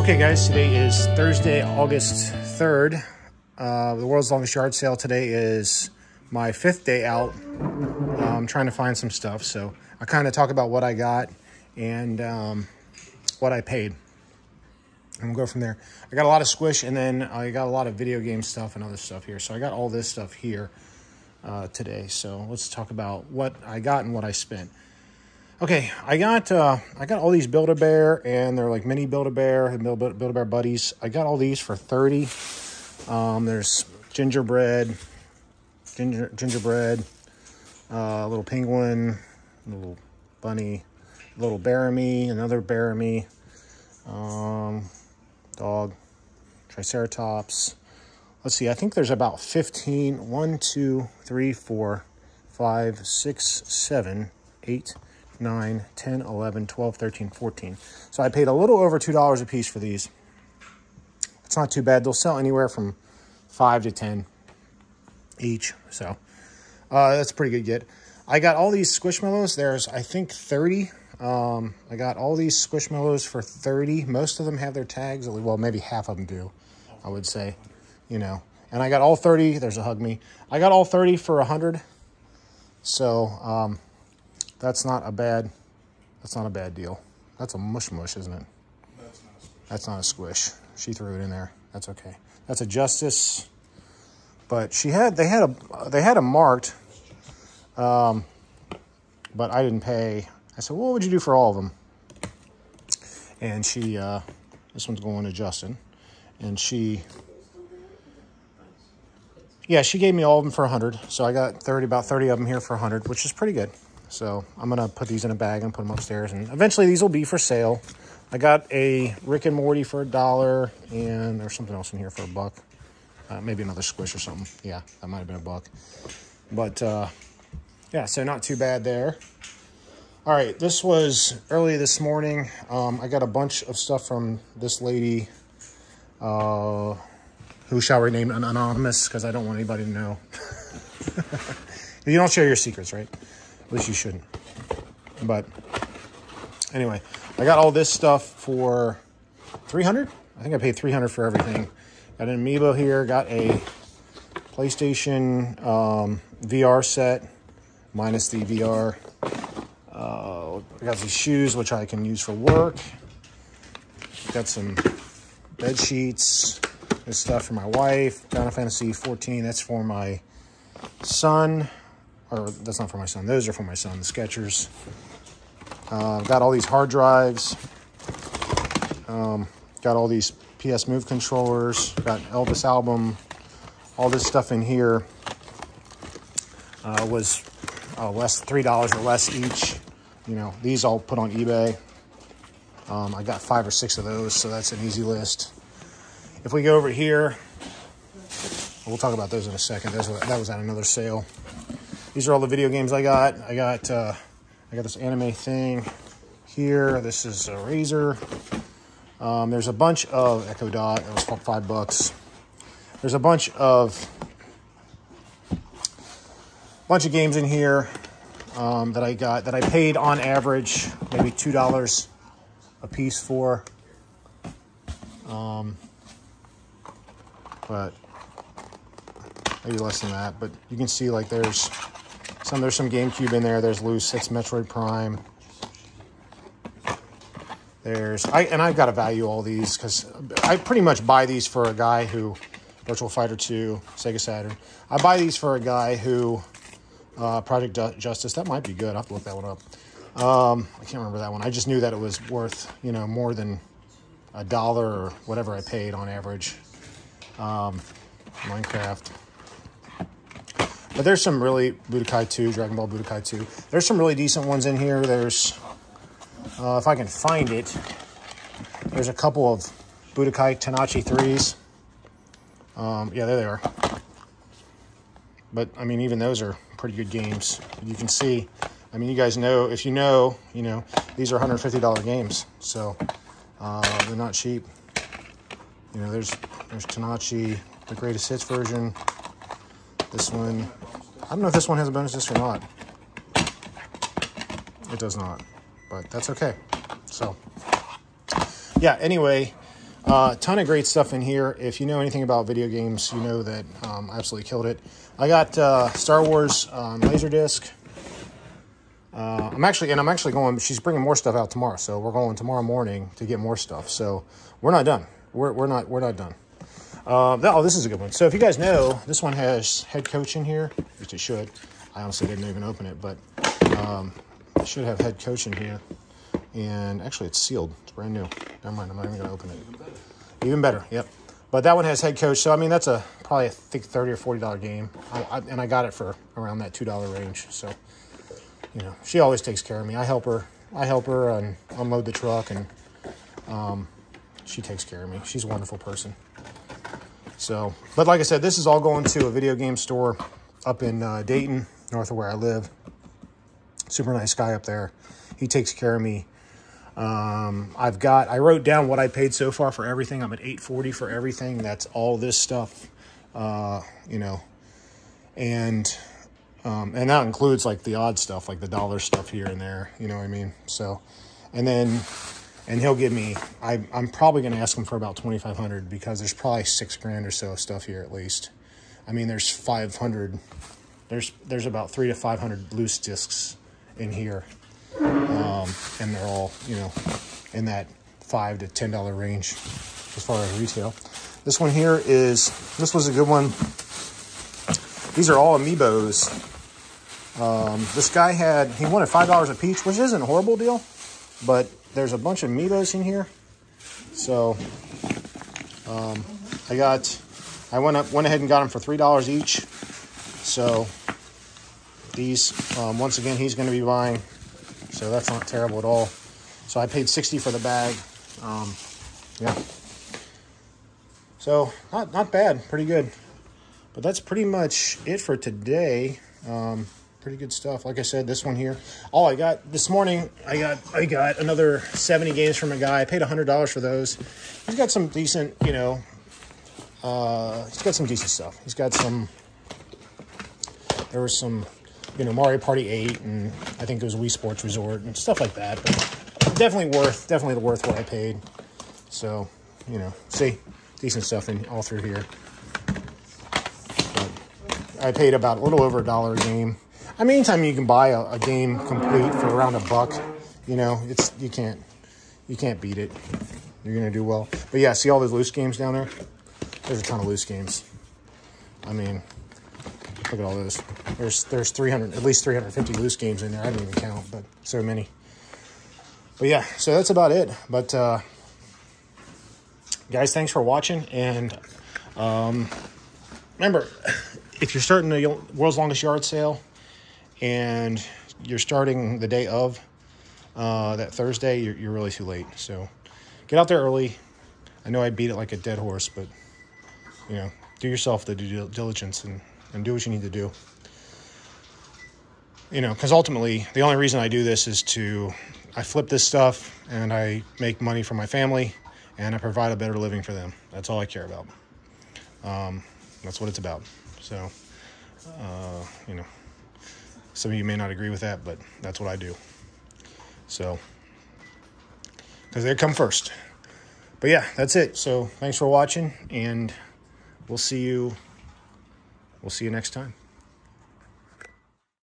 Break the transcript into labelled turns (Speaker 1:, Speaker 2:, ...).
Speaker 1: Okay, guys, today is Thursday, August 3rd. Uh, the world's longest yard sale today is my fifth day out. I'm trying to find some stuff, so I kind of talk about what I got and um, what I paid. And we'll go from there. I got a lot of squish, and then I got a lot of video game stuff and other stuff here. So I got all this stuff here uh, today. So let's talk about what I got and what I spent. Okay, I got uh, I got all these Build-A-Bear, and they're like mini Build-A-Bear, and Build-A-Bear buddies. I got all these for 30 um, There's gingerbread, ginger, gingerbread, uh, little penguin, little bunny, little Bearemy, another Bearemy, um, dog, Triceratops. Let's see, I think there's about 15, 1, 2, 3, 4, 5, 6, 7, 8, 9, 10, 11, 12, 13, 14. So I paid a little over $2 a piece for these. It's not too bad. They'll sell anywhere from 5 to 10 each. So uh, that's pretty good get. I got all these Squishmallows. There's, I think, 30. Um, I got all these Squishmallows for 30. Most of them have their tags. Well, maybe half of them do, I would say. You know. And I got all 30. There's a hug me. I got all 30 for 100. So, um, that's not a bad, that's not a bad deal. That's a mush mush, isn't it? That's not a squish. That's not a squish. She threw it in there. That's okay. That's a justice. But she had, they had a, they had a marked, um, but I didn't pay. I said, well, what would you do for all of them? And she, uh, this one's going to Justin. And she, yeah, she gave me all of them for 100. So I got 30, about 30 of them here for 100, which is pretty good. So I'm going to put these in a bag and put them upstairs. And eventually these will be for sale. I got a Rick and Morty for a dollar. And there's something else in here for a buck. Uh, maybe another squish or something. Yeah, that might have been a buck. But uh, yeah, so not too bad there. All right, this was early this morning. Um, I got a bunch of stuff from this lady, uh, who shall remain anonymous because I don't want anybody to know. you don't share your secrets, right? At least you shouldn't. But anyway, I got all this stuff for 300. I think I paid 300 for everything. Got an amiibo here. Got a PlayStation um, VR set minus the VR. Uh, I got these shoes, which I can use for work. Got some bed sheets. This stuff for my wife. Final Fantasy 14. That's for my son or that's not for my son. Those are for my son, the Skechers. Uh, got all these hard drives. Um, got all these PS Move controllers. Got Elvis album. All this stuff in here uh, was uh, less three dollars or less each. You know, these I'll put on eBay. Um, I got five or six of those, so that's an easy list. If we go over here, we'll talk about those in a second. Those, that was at another sale. These are all the video games I got. I got uh, I got this anime thing here. This is a Razer. Um, there's a bunch of Echo Dot. It was five bucks. There's a bunch of bunch of games in here um, that I got that I paid on average maybe two dollars a piece for. Um, but maybe less than that. But you can see like there's some there's some GameCube in there. There's loose. It's Metroid Prime. There's I and I've got to value all these because I pretty much buy these for a guy who Virtual Fighter 2, Sega Saturn. I buy these for a guy who uh, Project Justice. That might be good. I have to look that one up. Um, I can't remember that one. I just knew that it was worth you know more than a dollar or whatever I paid on average. Um, Minecraft. But there's some really Budokai 2, Dragon Ball Budokai 2. There's some really decent ones in here. There's, uh, if I can find it, there's a couple of Budokai Tenkaichi 3s. Um, yeah, there they are. But, I mean, even those are pretty good games. You can see, I mean, you guys know, if you know, you know, these are $150 games. So, uh, they're not cheap. You know, there's, there's Tenkaichi, the greatest hits version. This one, I don't know if this one has a bonus disc or not. It does not, but that's okay. So, yeah, anyway, A uh, ton of great stuff in here. If you know anything about video games, you know that um, I absolutely killed it. I got uh, Star Wars um, Laserdisc. Uh, I'm actually, and I'm actually going, she's bringing more stuff out tomorrow. So we're going tomorrow morning to get more stuff. So we're not done. We're, we're not, we're not done. Uh, oh, this is a good one. So if you guys know, this one has head coach in here, which it should. I honestly didn't even open it, but um, it should have head coach in here. And actually, it's sealed. It's brand new. Never mind. I'm not even going to open it. Even better. Even better. Yep. But that one has head coach. So I mean, that's a probably I think thirty or forty dollar game, I, I, and I got it for around that two dollar range. So you know, she always takes care of me. I help her. I help her and unload the truck, and um, she takes care of me. She's a wonderful person. So, but like I said, this is all going to a video game store up in uh, Dayton, north of where I live. Super nice guy up there. He takes care of me. Um, I've got, I wrote down what I paid so far for everything. I'm at 840 for everything. That's all this stuff, uh, you know, and, um, and that includes like the odd stuff, like the dollar stuff here and there, you know what I mean? So, and then, and he'll give me, I, I'm probably going to ask him for about 2,500 because there's probably six grand or so of stuff here at least. I mean, there's 500, there's, there's about three to 500 loose discs in here. Um, and they're all, you know, in that five to ten dollar range as far as retail. This one here is this was a good one. These are all amiibos. Um, this guy had he wanted five dollars a piece, which isn't a horrible deal, but there's a bunch of amiibos in here. So um, I got I went up went ahead and got them for three dollars each. So these um, once again he's going to be buying so that's not terrible at all. So I paid 60 for the bag. Um, yeah. So not, not bad, pretty good. But that's pretty much it for today. Um, pretty good stuff. Like I said, this one here. Oh, I got this morning. I got I got another 70 games from a guy. I paid $100 for those. He's got some decent, you know. Uh, he's got some decent stuff. He's got some. There was some you know, Mario Party 8 and I think it was Wii Sports Resort and stuff like that. But definitely worth, definitely worth what I paid. So, you know, see, decent stuff in all through here. But I paid about a little over a dollar a game. I mean, anytime you can buy a, a game complete for around a buck, you know, it's, you can't, you can't beat it. You're going to do well. But yeah, see all those loose games down there? There's a ton of loose games. I mean, Look at all those. There's there's 300, at least 350 loose games in there. I didn't even count, but so many. But yeah, so that's about it. But uh, guys, thanks for watching. And um, remember, if you're starting the world's longest yard sale and you're starting the day of uh, that Thursday, you're, you're really too late. So get out there early. I know I beat it like a dead horse, but you know, do yourself the due diligence and and do what you need to do. You know, because ultimately, the only reason I do this is to, I flip this stuff and I make money for my family and I provide a better living for them. That's all I care about. Um, that's what it's about. So, uh, you know, some of you may not agree with that, but that's what I do. So, because they come first. But yeah, that's it. So, thanks for watching, and we'll see you We'll see you next time.